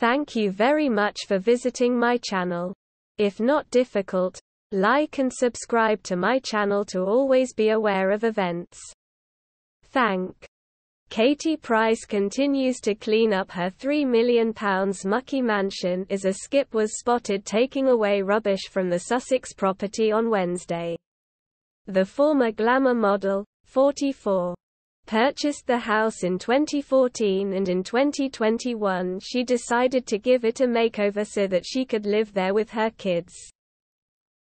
Thank you very much for visiting my channel. If not difficult, like and subscribe to my channel to always be aware of events. Thank. Katie Price continues to clean up her £3 million mucky mansion as a skip was spotted taking away rubbish from the Sussex property on Wednesday. The former glamour model, 44, purchased the house in 2014 and in 2021 she decided to give it a makeover so that she could live there with her kids.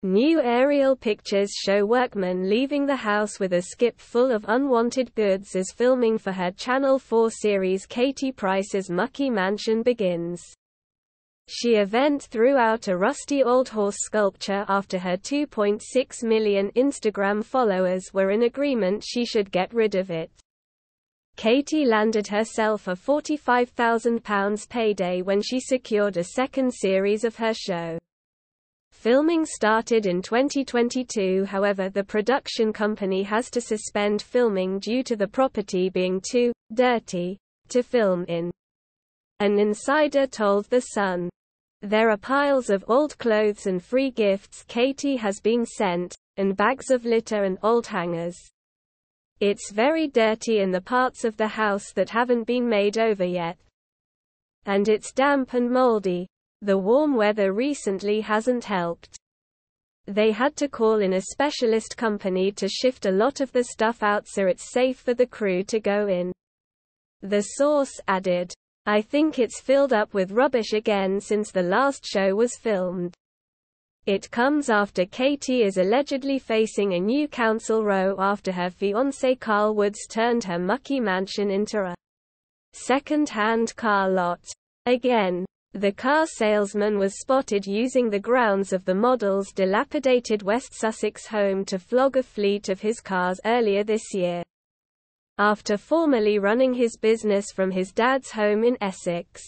New aerial pictures show workmen leaving the house with a skip full of unwanted goods as filming for her Channel 4 series Katie Price's Mucky Mansion begins. She event threw out a rusty old horse sculpture after her 2.6 million Instagram followers were in agreement she should get rid of it. Katie landed herself a £45,000 payday when she secured a second series of her show. Filming started in 2022 however the production company has to suspend filming due to the property being too dirty to film in. An insider told The Sun. There are piles of old clothes and free gifts Katie has been sent, and bags of litter and old hangers. It's very dirty in the parts of the house that haven't been made over yet. And it's damp and moldy, the warm weather recently hasn't helped. They had to call in a specialist company to shift a lot of the stuff out so it's safe for the crew to go in. The source added, I think it's filled up with rubbish again since the last show was filmed. It comes after Katie is allegedly facing a new council row after her fiancé Carl Woods turned her mucky mansion into a second-hand car lot. Again, the car salesman was spotted using the grounds of the model's dilapidated West Sussex home to flog a fleet of his cars earlier this year. After formerly running his business from his dad's home in Essex.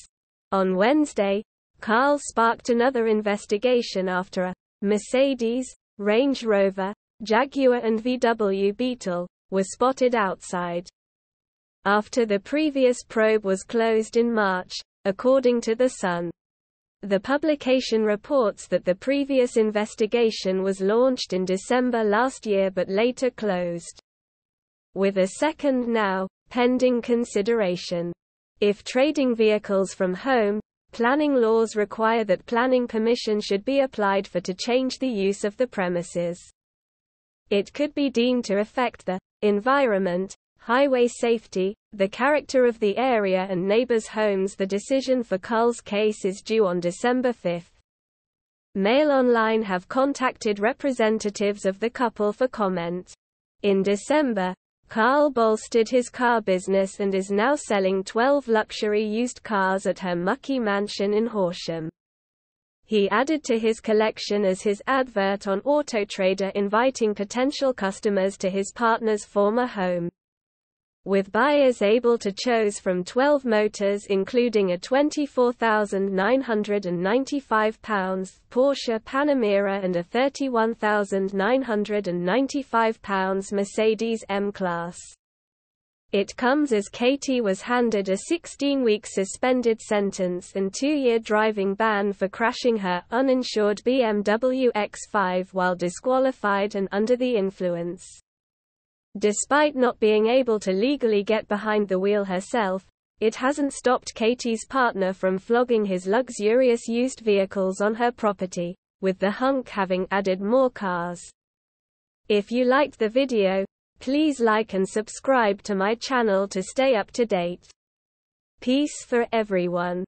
On Wednesday, Carl sparked another investigation after a Mercedes, Range Rover, Jaguar and VW Beetle were spotted outside. After the previous probe was closed in March, according to The Sun. The publication reports that the previous investigation was launched in December last year but later closed. With a second now, pending consideration. If trading vehicles from home, planning laws require that planning permission should be applied for to change the use of the premises. It could be deemed to affect the environment, highway safety, the character of the area and neighbors' homes The decision for Carl's case is due on December 5. Mail Online have contacted representatives of the couple for comment. In December, Carl bolstered his car business and is now selling 12 luxury used cars at her mucky mansion in Horsham. He added to his collection as his advert on Autotrader inviting potential customers to his partner's former home with buyers able to choose from 12 motors including a £24,995 Porsche Panamera and a £31,995 Mercedes M-Class. It comes as Katie was handed a 16-week suspended sentence and two-year driving ban for crashing her uninsured BMW X5 while disqualified and under the influence. Despite not being able to legally get behind the wheel herself, it hasn't stopped Katie's partner from flogging his luxurious used vehicles on her property, with the hunk having added more cars. If you liked the video, please like and subscribe to my channel to stay up to date. Peace for everyone.